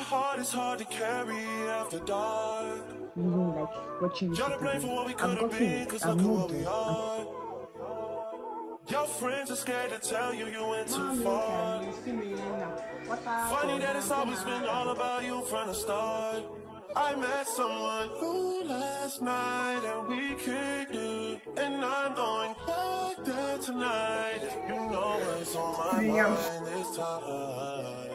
heart is hard to carry after dark. Like watching Y'all to YouTube blame for what could have been, cause I've look at moved what we on. are. Your friends are scared to tell you you went too far. Funny that it's always been all about you from the start. I met someone new last night and we kicked it. And I'm going back there tonight. You know what's on my mind this time.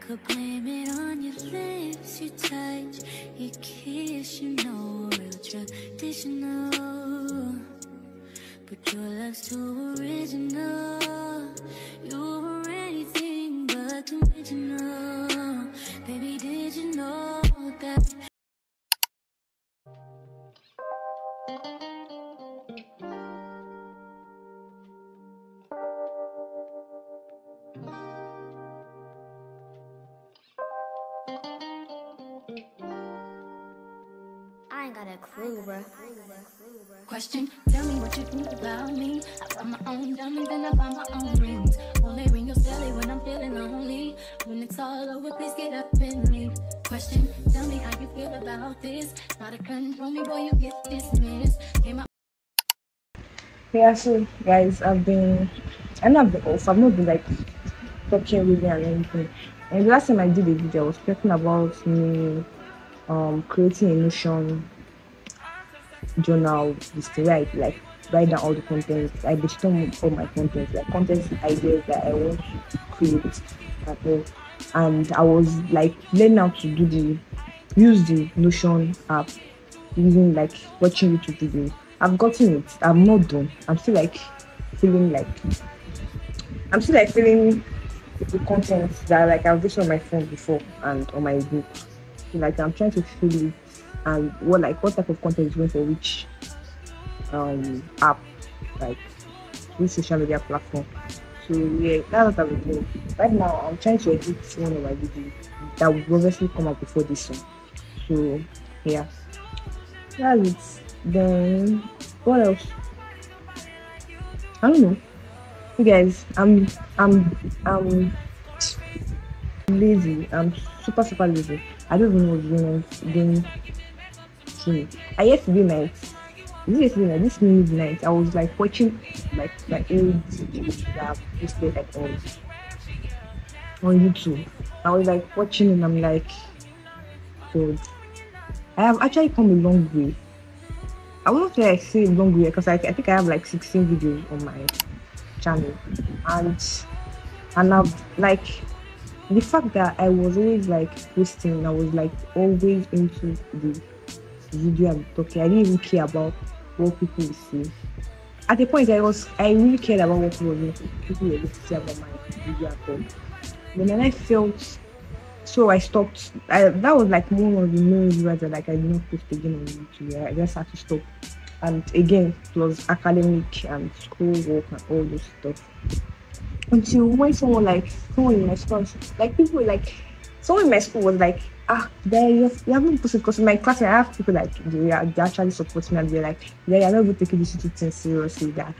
Could blame it on your lips, your touch, your kiss. You know, real traditional. But your love's too original. Question, tell me what you think about me. I got my own diamonds and I buy my own rings. Only ring your celly when I'm feeling lonely. When it's all over, please get up and leave. Question, tell me how you feel about this. Not a control me, boy, you get dismissed. Came Yeah, so guys, I've been, know I've been off. I've not been like talking with really and anything. And the last time I did a video, I was talking about me um creating a Notion journal, this thing, right? Like write down all the contents. I brainstorm all my contents, like content ideas that I want to create at. And I was like learning how to do the use the Notion app using like watching YouTube videos. I've gotten it. I'm not done. I'm still like feeling like I'm still like feeling the content that like I've written on my phone before and on my book. Like I'm trying to feel it and what like what type of content is going for which um app, like which social media platform. So yeah, that's what doing. Right now I'm trying to edit one of my videos that will obviously come out before this one. So yeah. That's it. Then what else? I don't know. You guys, I'm I'm I'm lazy. I'm super super lazy. I don't even know what's going on doing to me. I yesterday night. Is it yesterday night? This midnight, I was like watching like my old that I've like on on YouTube. I was like watching and I'm like, God, I have actually come a long way. I won't say I say long way because I, I think I have like 16 videos on my channel and and I've like the fact that I was always like posting, I was like always into the video I'm talking. I didn't even care about what people would say. At the point I was I really cared about what people were people were going to say about my video at all. But then I felt so I stopped. I, that was like one of the main reasons that like I did not post again on YouTube. I just had to stop. And again, it was academic and school work and all this stuff. Until when someone like someone in my school, like people were like someone in my school was like, ah, there you, you haven't posted because in my class I have people like they, are, they actually support me and they're like, yeah, you're not even taking this shit thing seriously. That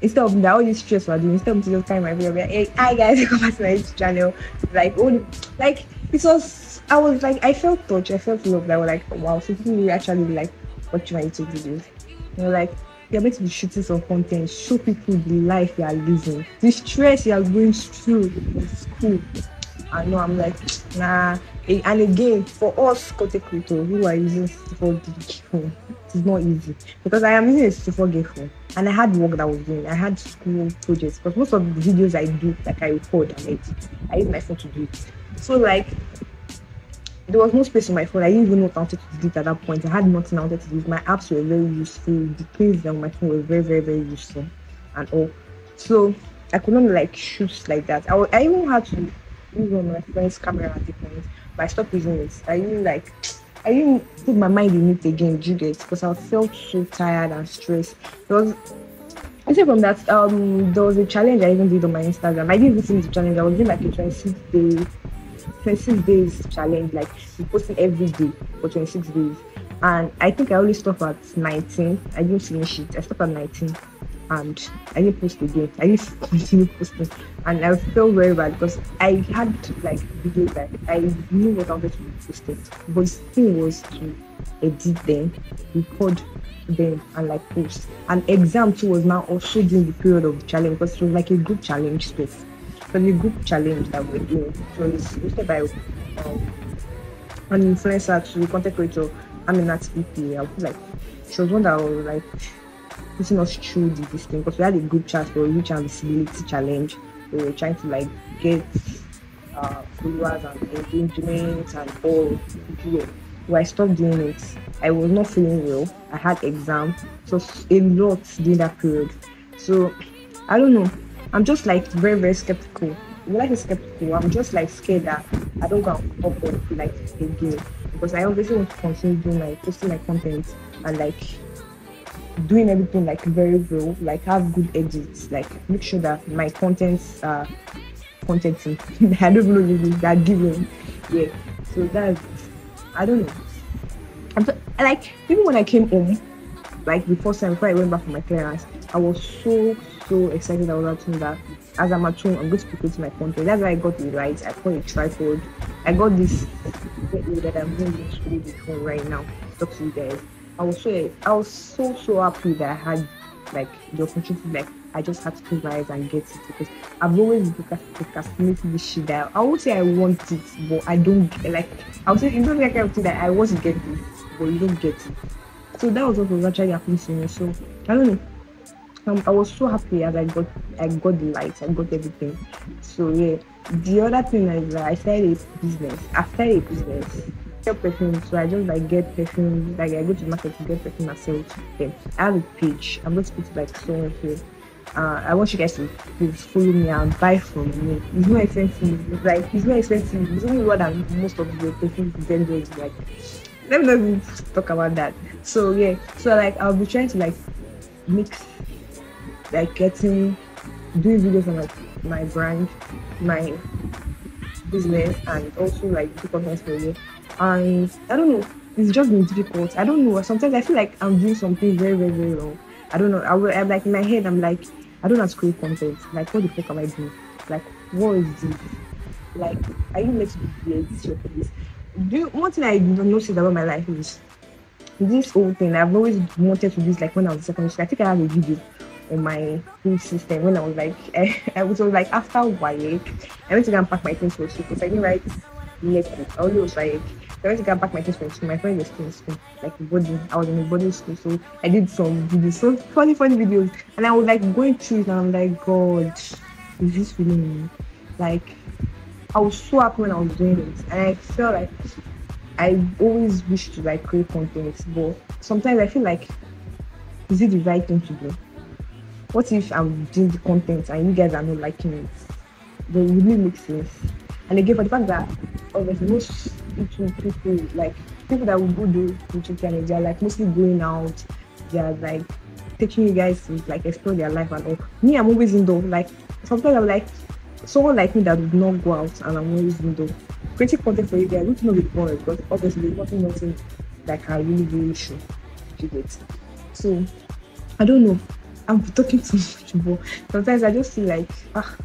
instead of that all this stress we're doing, instead of just kind of my video, like, hey, hi guys, come back to my YouTube channel. Like all the, like it was I was like I felt touched, I felt love. I was like, oh, wow, so people really actually like watching my YouTube videos. You know, like you're meant to be shooting some content, show people the life you are living, the stress you are going through in school. I know I'm like, nah. And again, for us content creators who are using 64 gig phone, it's not easy because I am using a 64 gig phone and I had work that I was doing. I had school projects because most of the videos I do, like I record and edit, I use my phone to do it. So like there was no space on my phone. I didn't even know what I wanted to delete at that point. I had nothing I wanted to use. My apps were very useful. The things on my phone were very, very, very useful and all. So I could not like shoot like that. I, I even had to use one my friend's camera at the point, but I stopped using it. I didn't like I didn't put my mind in it again, you get? Because I felt so tired and stressed. Was Aside from that, um, there was a challenge I even did on my Instagram. I didn't finish the challenge. I was doing like a 26 day, 26 days challenge, like posting every day for 26 days. And I think I only stopped at 19. I didn't finish it. I stopped at 19. and I didn't post again. I didn't continue posting, and I felt very bad because I had like videos that I knew what I wanted to posted, but the thing was to edit them, record them, and like post. And exam two was now also during the period of challenge because it was like a group challenge stuff. So the group challenge that we're doing so it's hosted by um, an influencer to content creator. I'm in that EP. I was like, she was one that was like putting us through this thing because we had a group chat for reach and visibility challenge. We were trying to like get uh, followers and engagement and all. Yeah. When I stopped doing it, I was not feeling well. I had exam, so a lot during that period. So I don't know. I'm just like very very skeptical. When I say skeptical, I'm just like scared that I don't go up like again because I obviously want to continue doing my posting my content and like doing everything like very well, like have good edits, like make sure that my contents are content. I don't know if that giving. Yeah. So that's I don't know. I'm like even when I came home, like the first before I went back for my clearance, I was so so excited about that as I'm at home, I'm going to creating my content. That's why I got the lights, I got a tripod, I got this um, that I'm going to use phone right now. Talk to you guys. I was so I was so so happy that I had like the opportunity like I just had to close my eyes and get it because I've always procrastinated this shit that I would say I want it but I don't like I would say it's not like I that I want to get this but you don't get it. So that was what was actually happening to me. So I don't know. Um, I was so happy as I got I got the lights, I got everything. So yeah. The other thing is that I started a business. I started a business sell perfume, so I just like get perfume. Like I go to the market to get perfume myself. Then I have a page. I'm going to put like so here. Uh, I want you guys to please follow me and buy from me. It's not expensive. It's like it's not expensive. It's only more than most of the perfume vendors. Like let me not talk about that. So yeah. So like I'll be trying to like mix like getting doing videos on like my brand, my business and also like do content for you and I don't know. It's just been difficult. I don't know. Sometimes I feel like I'm doing something very, very, very wrong. I don't know. I will, I'm like in my head. I'm like, I don't know how to create content. Like, what the fuck am I doing? Like, what is this? Like, are you meant to be this your place? Do you, one thing I noticed about my life is this whole thing. I've always wanted to do this. Like when I was in secondary school, I think I have a video on my food system when I was like, I, I was like after WAEC, I went to go and pack my things for school because I didn't write NECO. I was like I went to get back my things from school. My friend was still in school, like boarding. I was in a boarding school, so I did some videos, so funny, funny videos. And I was like going through it, and I'm like, God, is this really me? Like, I was so happy when I was doing it, and I felt like I always wish to like create content, but sometimes I feel like, is it the right thing to do? What if I'm doing the content and you guys are not liking it? Does it really make sense? And again, for the fact that obviously most YouTube people, like people that will go do YouTube channel, they're like mostly going out, they're like taking you guys to like explore their life and all. Me, I'm always indoor. Like sometimes I'm like someone like me that would not go out and I'm always indoor. Creating content for you guys, which not be boring because obviously nothing nothing like I really really show you get. So I don't know. I'm talking too much, but sometimes I just feel like ah,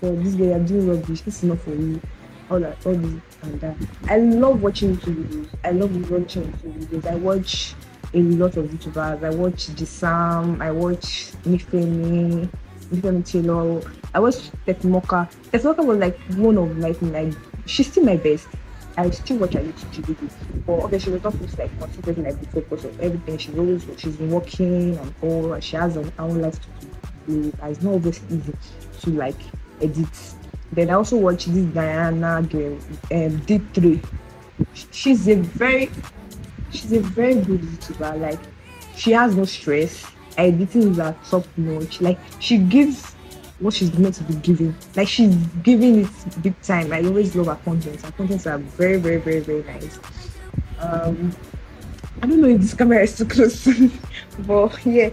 well, this guy are doing rubbish. This is not for you that, all and that. I love watching YouTube videos. I love watching YouTube videos. I watch a lot of YouTubers. I watch Jisam. I watch Nifemi, Nifemi Taylor. I watch Tekmoka. Tekmoka was like one of like like she's still my best. I still watch her YouTube videos, but obviously she was not like consistently like the focus of everything. She's always she's been working and all. And she has her own life to do. It's not always easy to like edit then I also watch this Diana girl, um, D3. She's a very, she's a very good YouTuber. Like, she has no stress. Editing is at top notch. Like, she gives what she's meant to be giving. Like, she's giving it big time. I always love her content. Her contents are very, very, very, very nice. Um, I don't know if this camera is too close but yeah,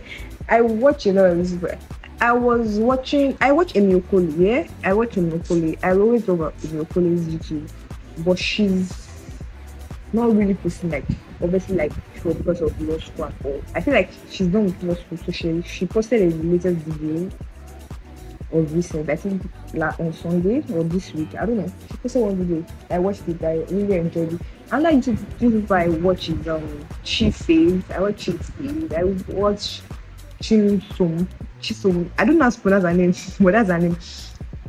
I watch a lot of this. I was watching. I watch Emi Okoli. Yeah, I watch Emi Okoli. I always love Emi Okoli's YouTube, but she's not really posting like obviously like for because of school and all. I feel like she's done with law school, so she she posted a latest video of recent. I think like on Sunday or this week. I don't know. She posted one video. I watched it. I really enjoyed it. And like YouTube, YouTube I watch is um Chief. I watch Chief Face. I watch Chisum. I don't know how to pronounce her name, but that's her name.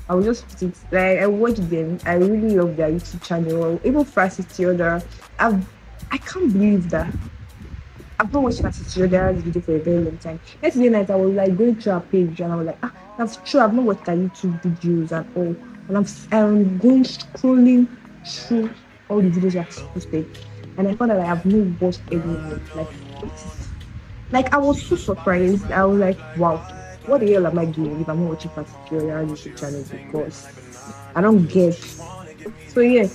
I will just put it like I watch them. I really love their YouTube channel. Even Francis Theodora. I've I can't believe that. I've not watched Francis Theodora's video for a very long time. Yesterday night I was like going through her page and I was like, ah, that's true. I've not watched her YouTube videos at all. And I'm going scrolling through all the videos that she posted. And I found that I have not watched any of. Like like I was so surprised. I was like, wow, what the hell am I doing if I'm watching particular YouTube channels because I don't get. So yeah,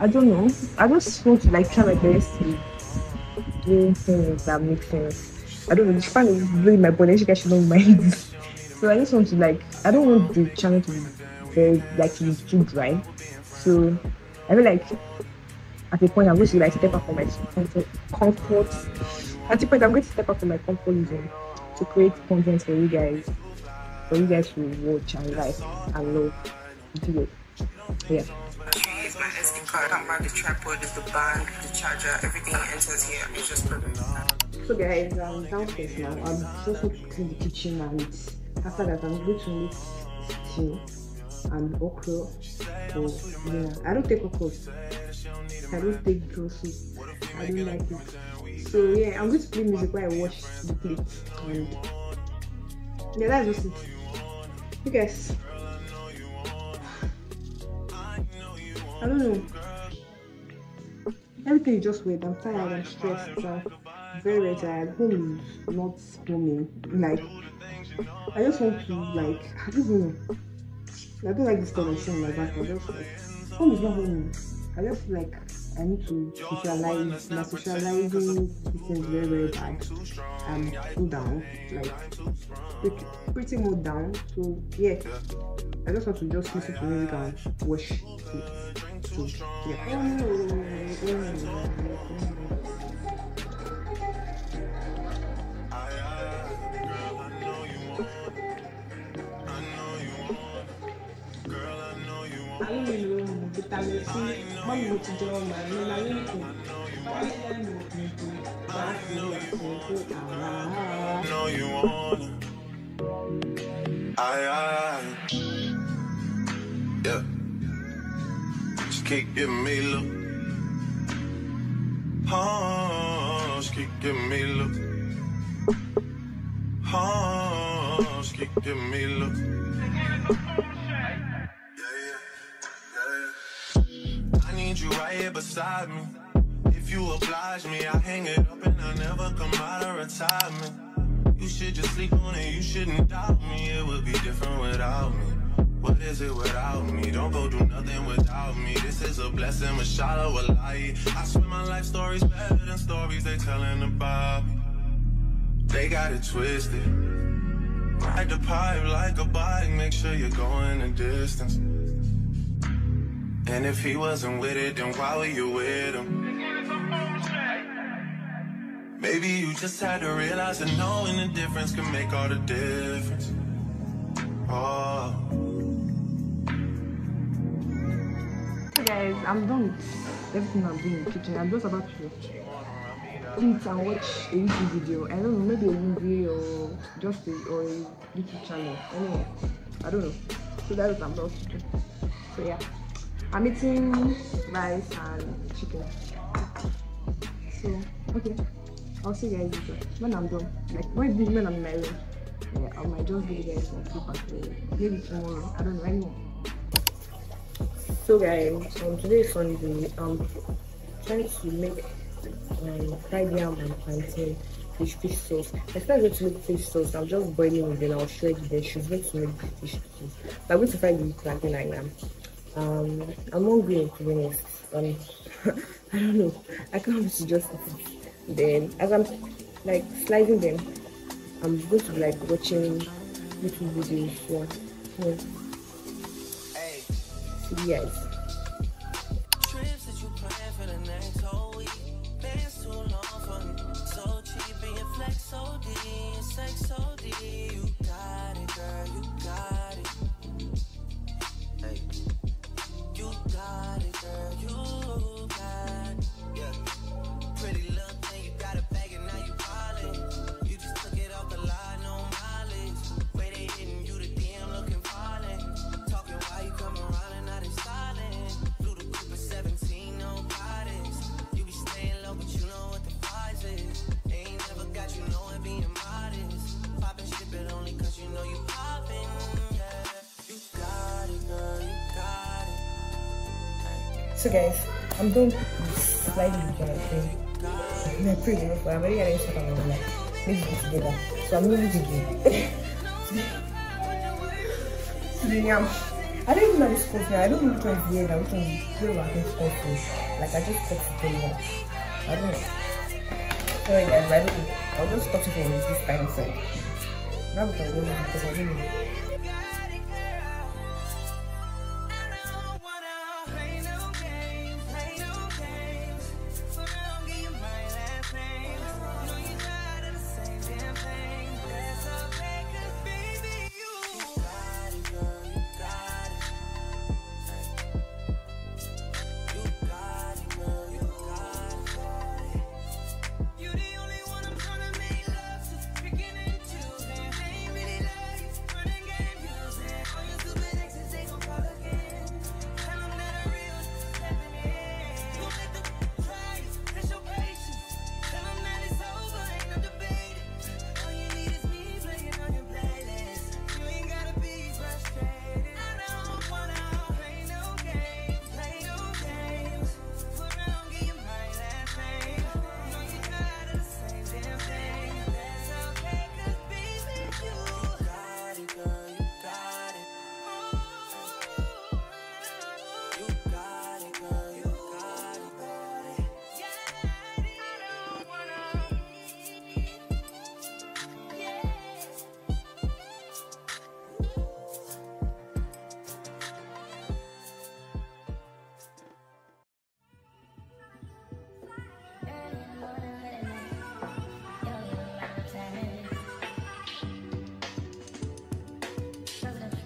I don't know. I just want to like try my best to do things that make sense. I don't know. She find it really my body. She guys don't mind. so I just want to like. I don't want the channel to be very like to be too dry. So I feel like at the point I'm going to like step up from my comfort. At the point I'm going to step up from my comfort zone to create content for you guys, for you guys to watch and like and love. Do it. Yeah. My SD card. I don't the tripod, the band, the charger, everything enters here. It's just perfect. So guys, I'm downstairs now. I'm just clean the kitchen and after that I'm going to make stew and okra for dinner. I don't take okra. I don't take soup. I don't like it. So yeah, I'm going to play music while I wash the plate. And yeah, that's just it. You guys. I don't know. Everything is just weird. I'm tired. I'm stressed. I'm very, very tired. Home is not homing. Like, I just want to, like, I don't know. I don't like this conversation in my back. I just like, home is not homing. I just like I need to socialize. My socializing system is very, very bad. I'm cool down, like pretty more down. So yeah, I just want to just listen to music and watch it. So yeah. Know you wanna. I, I, yeah. She keep giving me look. Oh, she keep giving me look. Oh, she keep giving me look. Beside me. If you oblige me, I hang it up and I never come out of retirement. You should just sleep on it, you shouldn't doubt me. It would be different without me. What is it without me? Don't go do nothing without me. This is a blessing, Mashallah wallahi. I swear my life story's better than stories they telling about me. They got it twisted. Ride the pipe like a bike, make sure you're going the distance. And if he wasn't with it, then why were you with him? Maybe you just had to realize that knowing the difference can make all the difference. Oh. So guys, I'm done everything I'm doing in the kitchen. I'm just about to eat and watch a YouTube video. I don't know, maybe a movie or just a or a YouTube channel. Anyway, I don't know. So that's what I'm about to do. So yeah, I'm eating rice and chicken. So okay, I'll see you guys later when I'm done. Like when when I'm in my. Yeah, I might just give you guys some feedback. Maybe tomorrow. I don't know anymore. So guys, um, today is Sunday. I'm trying to make um, fried yam and plantain fish fish sauce. I started going to make fish sauce. I'm just boiling it, then I'll show you. Then she's going to make fish sauce. But I'm going to fry the plantain right now. Um, I'm hungry to be honest. Um, I don't know. I can't wait to just eat it. Then as I'm like slicing them, I'm going to be like watching YouTube videos. Yeah. See So guys, I'm doing slightly weekend I think. I'm pretty enough, I'm already getting stuck on my like put together. So I'm really good. Today I'm I don't even know this now. I don't know which one's and which one's good about this. Like I just cut it much. I don't know. Sorry guys, I don't know. I'll just cut it from this time side. Now we can go because I don't know.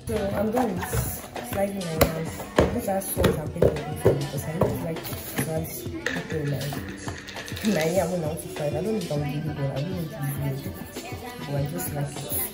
So I'm done with slicing my nails. I just ask salt and pepper because I don't like spice people like my yeah, I'm not to fight. I don't need be good. I don't need to good. But I just like it.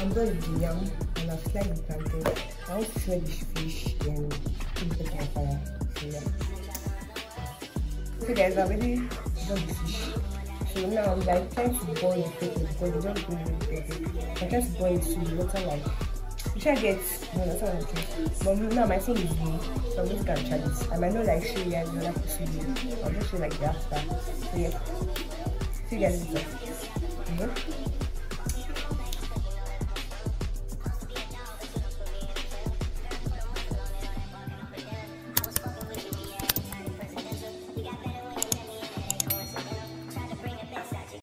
I'm done with the yam and I've sliced the plantain. I want to shred this fish then put it on fire. So yeah. So guys, I've already done the fish. So now I'm like trying to boil the pepper because they don't really pepper. I'm trying to boil it to the water like you try get no that's what I'm. But now my phone is new, so I'm just gonna try this. I might not like show you guys the other procedure. I'll just show like the after. So yeah. See you guys later. Yeah.